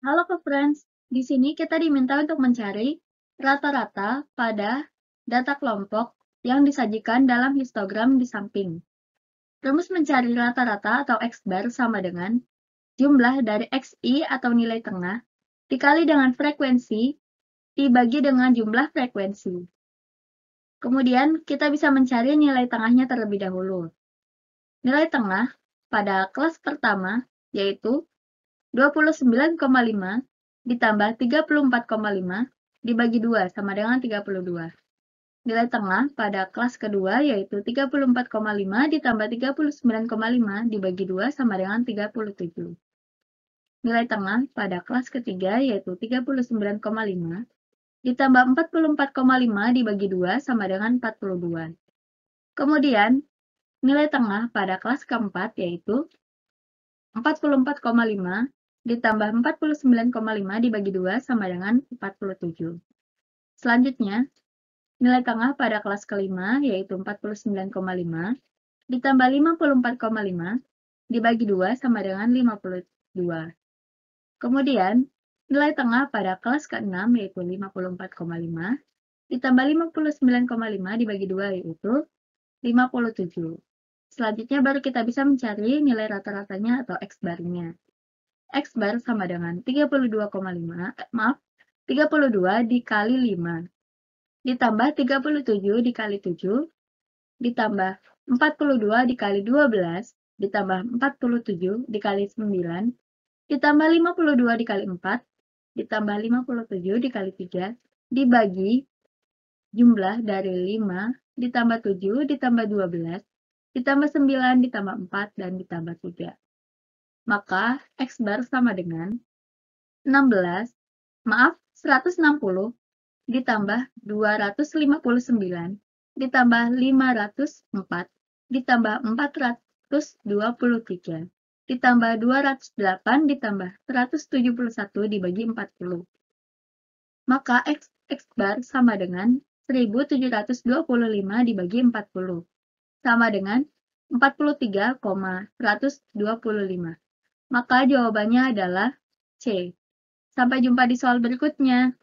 Halo ke friends, di sini kita diminta untuk mencari rata-rata pada data kelompok yang disajikan dalam histogram di samping. Rumus mencari rata-rata atau X-bar sama dengan jumlah dari XI atau nilai tengah dikali dengan frekuensi dibagi dengan jumlah frekuensi. Kemudian kita bisa mencari nilai tengahnya terlebih dahulu. Nilai tengah pada kelas pertama yaitu 29,5 ditambah 34,5 dibagi 2 sama dengan 32. Nilai tengah pada kelas kedua yaitu 34,5 ditambah 39,5 dibagi 2 sama dengan 37. Nilai tengah pada kelas ketiga yaitu 39,5 ditambah 44,5 dibagi 2 sama dengan 42. Kemudian, nilai tengah pada kelas keempat yaitu 44,5 ditambah 49,5 dibagi 2 sama dengan 47. Selanjutnya, nilai tengah pada kelas kelima yaitu 49,5 ditambah 54,5 dibagi 2 sama dengan 52. Kemudian, nilai tengah pada kelas ke-6 yaitu 54,5 ditambah 59,5 dibagi 2 yaitu 57. Selanjutnya baru kita bisa mencari nilai rata-ratanya atau X-barnya. X bar sama dengan 32,5, eh, maaf, 32 dikali 5, ditambah 37 dikali 7, ditambah 42 dikali 12, ditambah 47 dikali 9, ditambah 52 dikali 4, ditambah 57 dikali 3, dibagi jumlah dari 5, ditambah 7, ditambah 12, ditambah 9, ditambah 4, dan ditambah 3 maka X bar sama dengan 16, maaf, 160 ditambah 259 ditambah 504 ditambah 423 ditambah 208 ditambah 171 dibagi 40. Maka X, X bar sama dengan 1725 dibagi 40. Sama dengan 43,125. Maka jawabannya adalah C. Sampai jumpa di soal berikutnya.